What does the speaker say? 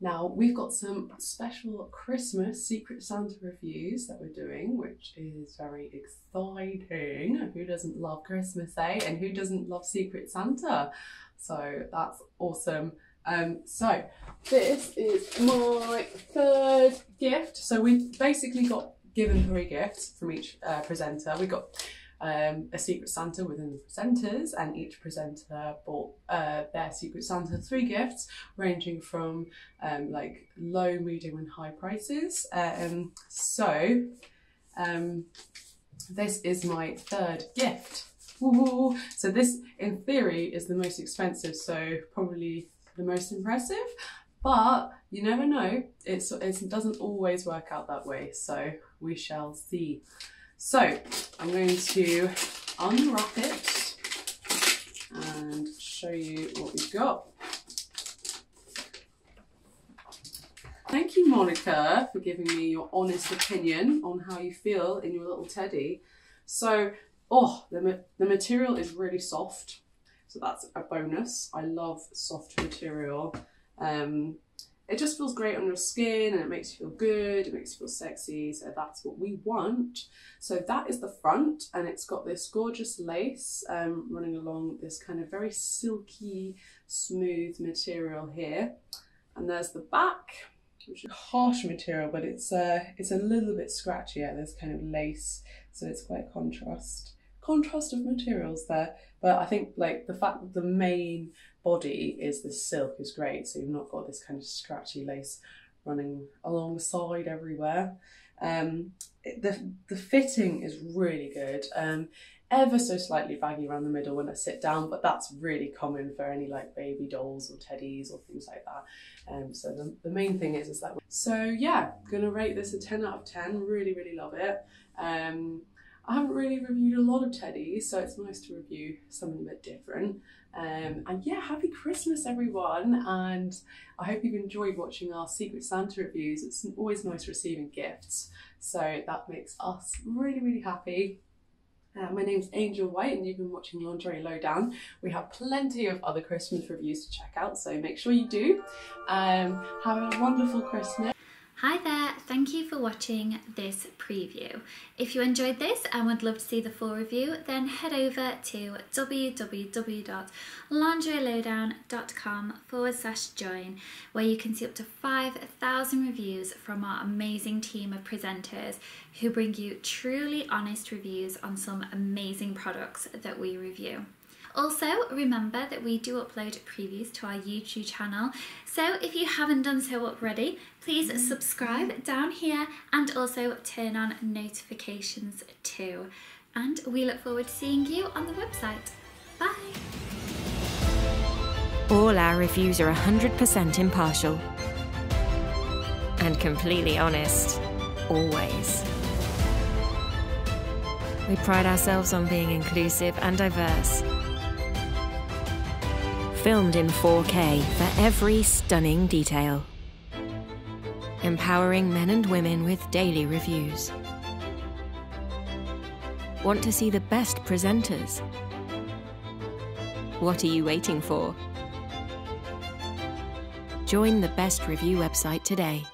Now, we've got some special Christmas Secret Santa reviews that we're doing, which is very exciting. Who doesn't love Christmas, eh? And who doesn't love Secret Santa? So that's awesome. Um, so this is my third gift. So we basically got given three gifts from each uh, presenter. We got um, a Secret Santa within the presenters, and each presenter bought uh, their Secret Santa three gifts, ranging from um, like low, medium, and high prices. Um, so, um, this is my third gift. Ooh. So this, in theory, is the most expensive. So probably the most impressive. But you never know. It's, it doesn't always work out that way. So we shall see. So I'm going to unwrap it and show you what we've got. Thank you, Monica, for giving me your honest opinion on how you feel in your little teddy. So, oh, the, the material is really soft. So that's a bonus. I love soft material. Um, it just feels great on your skin and it makes you feel good, it makes you feel sexy. So that's what we want. So that is the front and it's got this gorgeous lace um, running along this kind of very silky, smooth material here. And there's the back, which is harsh material, but it's, uh, it's a little bit scratchy. Yeah, there's kind of lace, so it's quite contrast contrast of materials there. But I think like the fact that the main body is this silk is great. So you've not got this kind of scratchy lace running along the side everywhere. Um, it, the, the fitting is really good. Um, ever so slightly baggy around the middle when I sit down, but that's really common for any like baby dolls or teddies or things like that. Um, so the, the main thing is, is that, so yeah, gonna rate this a 10 out of 10, really, really love it. Um, I haven't really reviewed a lot of teddies, so it's nice to review something a bit different. Um, and yeah, happy Christmas, everyone. And I hope you've enjoyed watching our Secret Santa reviews. It's always nice receiving gifts, so that makes us really, really happy. Uh, my name's Angel White, and you've been watching Lingerie Lowdown. We have plenty of other Christmas reviews to check out, so make sure you do. Um, have a wonderful Christmas. Hi there, thank you for watching this preview. If you enjoyed this and would love to see the full review, then head over to www.lingerielowdown.com forward slash join, where you can see up to 5,000 reviews from our amazing team of presenters who bring you truly honest reviews on some amazing products that we review. Also, remember that we do upload previews to our YouTube channel, so if you haven't done so already, please mm-hmm. subscribe down here and also turn on notifications too. And we look forward to seeing you on the website. Bye! All our reviews are 100% impartial and completely honest, always. We pride ourselves on being inclusive and diverse filmed in 4K for every stunning detail. Empowering men and women with daily reviews. Want to see the best presenters? What are you waiting for? Join the Best Review website today.